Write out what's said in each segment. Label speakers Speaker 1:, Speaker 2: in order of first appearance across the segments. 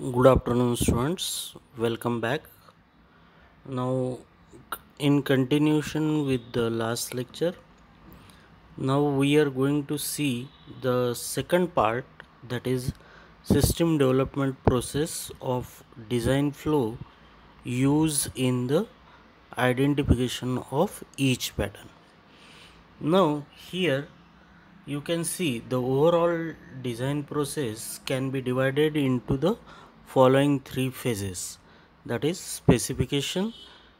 Speaker 1: good afternoon students. Welcome back. Now in continuation with the last lecture now we are going to see the second part that is system development process of design flow use in the identification of each pattern. Now here you can see the overall design process can be divided into the following three phases that is specification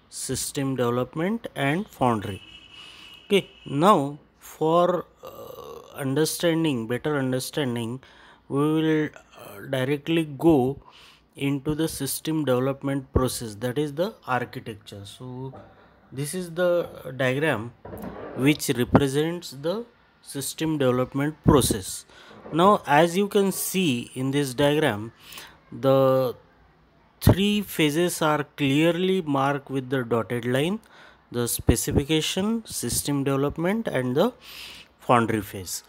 Speaker 1: system development and foundry. Okay now for uh, understanding better understanding we will uh, directly go into the system development process that is the architecture. So this is the diagram which represents the system development process. Now as you can see in this diagram the three phases are clearly marked with the dotted line the specification system development and the foundry phase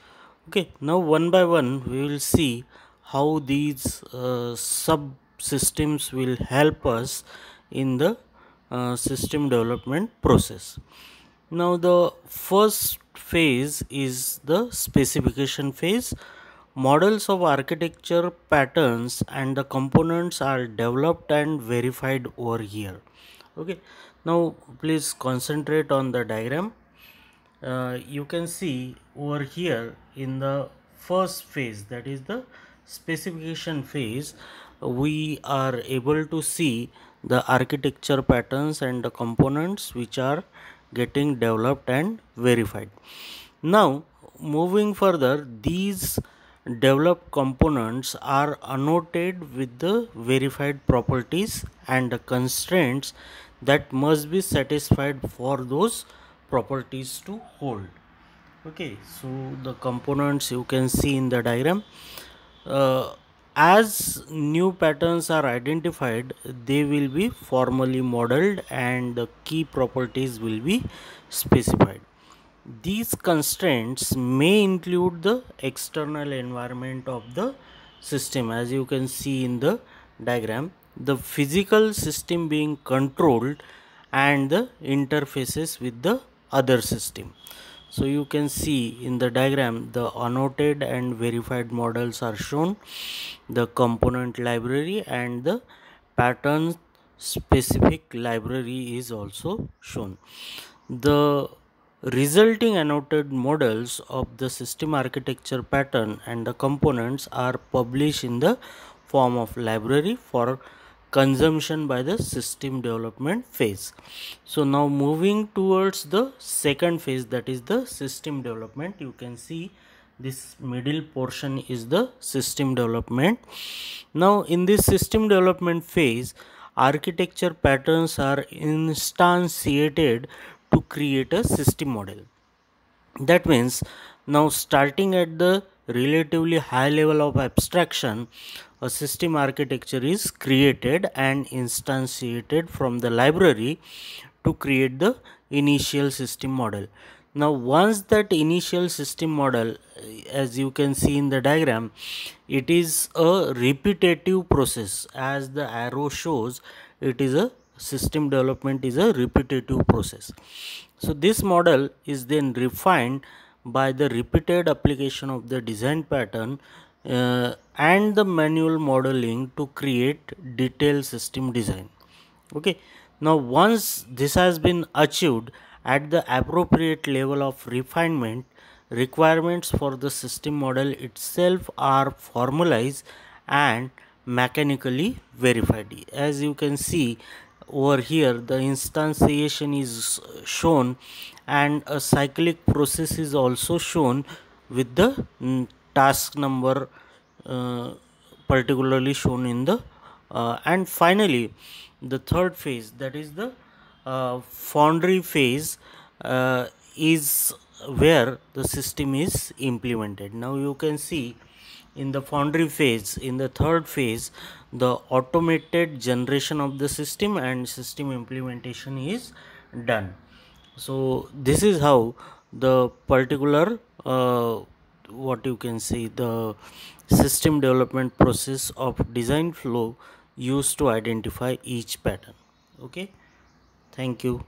Speaker 1: okay now one by one we will see how these uh, subsystems will help us in the uh, system development process now the first phase is the specification phase. Models of architecture patterns and the components are developed and verified over here. Okay. Now please concentrate on the diagram. Uh, you can see over here in the first phase that is the specification phase we are able to see the architecture patterns and the components which are getting developed and verified. Now moving further these developed components are annotated with the verified properties and the constraints that must be satisfied for those properties to hold. Okay so the components you can see in the diagram. Uh, as new patterns are identified they will be formally modeled and the key properties will be specified these constraints may include the external environment of the system as you can see in the diagram. The physical system being controlled and the interfaces with the other system. So you can see in the diagram the annotated and verified models are shown. The component library and the pattern specific library is also shown. The resulting annotated models of the system architecture pattern and the components are published in the form of library for consumption by the system development phase. So now moving towards the second phase that is the system development. You can see this middle portion is the system development. Now in this system development phase architecture patterns are instantiated to create a system model. That means now starting at the relatively high level of abstraction a system architecture is created and instantiated from the library to create the initial system model. Now once that initial system model as you can see in the diagram it is a repetitive process. As the arrow shows it is a system development is a repetitive process. So this model is then refined by the repeated application of the design pattern uh, and the manual modeling to create detailed system design. Okay. Now once this has been achieved at the appropriate level of refinement requirements for the system model itself are formalized and mechanically verified. As you can see over here the instantiation is shown and a cyclic process is also shown with the mm, task number uh, particularly shown in the uh, and finally the third phase that is the uh, foundry phase uh, is where the system is implemented. Now you can see in the foundry phase in the third phase the automated generation of the system and system implementation is done. So this is how the particular uh, what you can say the system development process of design flow used to identify each pattern. Okay? Thank you